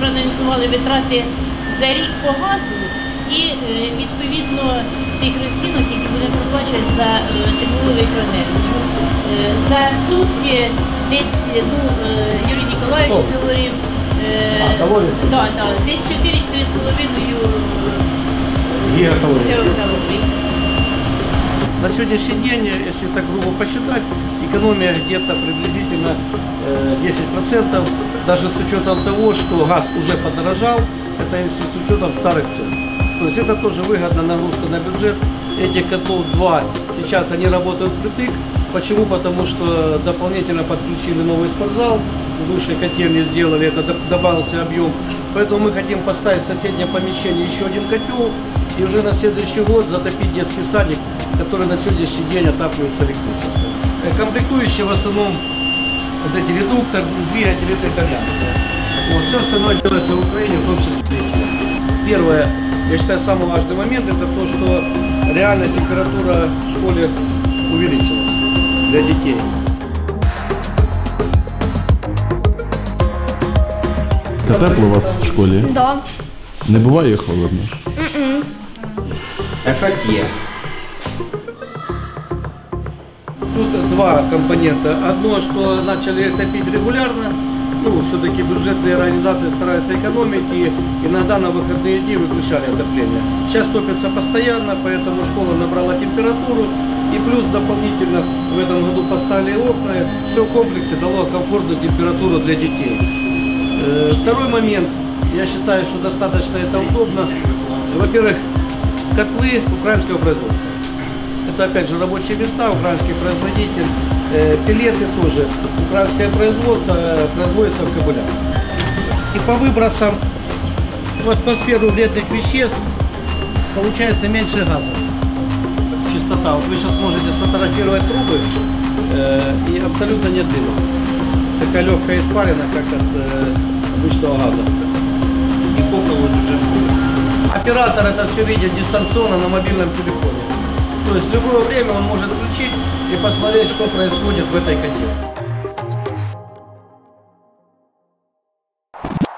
Проаналізували витрати за рік по газу і е, відповідно тих розцінок, які будемо проплачувати за е, теплову електроенергію. Е, За сутки десь, ну, Юрій Ніколаєвич говорив, е, А, калорії? да, да, десь 4-4,5 Гигакалорий. калорій. На сегодняшний день, если так грубо посчитать, экономия где-то приблизительно э, 10%, даже с учетом того, что газ уже подорожал, это если с учетом старых цен. То есть это тоже выгодно нагрузка на бюджет. Этих котлов два, сейчас они работают впритык. Почему? Потому что дополнительно подключили новый спортзал, выше котельни сделали, это до- добавился объем. Поэтому мы хотим поставить в соседнее помещение еще один котел и уже на следующий год затопить детский садик, который на сегодняшний день отапливается электричеством. Э, Комплектующие в основном вот эти редуктор, двигатели это итальянские. Вот, все остальное делается в Украине, в том числе. Первое, я считаю, самый важный момент, это то, что реальная температура в школе увеличилась для детей. Та тепло у вас в школі? Да. Не буває холодно? Ефект є. Тут два компонента. Одно, что начали топить регулярно, ну, все-таки бюджетные организации стараются экономить, и иногда на выходные дни выключали отопление. Сейчас топится постоянно, поэтому школа набрала температуру, и плюс дополнительно в этом году поставили окна, все в комплексе дало комфортную температуру для детей. Э, Второй момент, я считаю, что достаточно это удобно. Во-первых, котлы украинского производства. Это опять же рабочие места, украинский производитель. Э, Пилеты тоже. Украинское производство э, производится в Кабулях. И по выбросам в атмосферу вредных веществ получается меньше газа. Чистота. Вот вы сейчас можете сфотографировать трубы и абсолютно нет дыма. Такая легкая испарина, как от обычного газа. И вот уже будет. Оператор это все видит дистанционно на мобильном телефоне. То есть в любое время он может включить и посмотреть, что происходит в этой котельной.